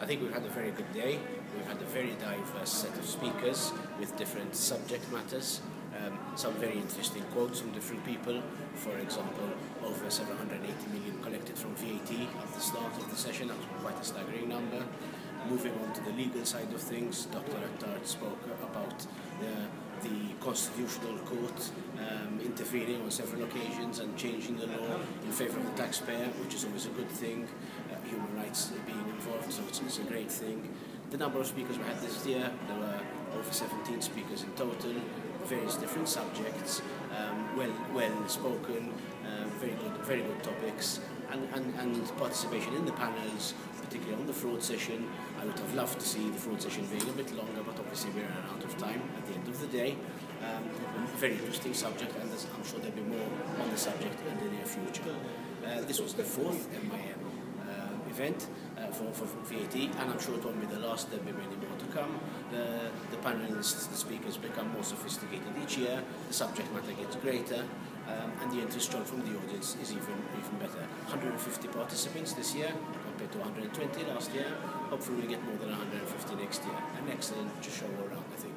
I think we've had a very good day. We've had a very diverse set of speakers with different subject matters. Um, some very interesting quotes from different people. For example, over 780 million collected from VAT at the start of the session. That was quite a staggering number. Moving on to the legal side of things, Dr. Attard spoke about the, the Constitutional Court um, on several occasions and changing the law in favour of the taxpayer, which is always a good thing. Human rights being involved, so it's, it's a great thing. The number of speakers we had this year, there were over 17 speakers in total, various different subjects, um, well, well spoken, uh, very good, very good topics, and, and, and participation in the panels, particularly on the fraud session. I would have loved to see the fraud session being a bit longer, but obviously we're out of time at the end of the day. Um, very interesting subject, and I'm sure there'll be more on the subject in the near future. Uh, this was the fourth MIM event uh, for, for VAT, and I'm sure it won't be the last. There'll be many more to come. The, the panelists, the speakers become more sophisticated each year. The subject matter gets greater. Um, and the interest shown from the audience is even even better. 150 participants this year compared to 120 last year. Hopefully we get more than 150 next year. An excellent show around, I think.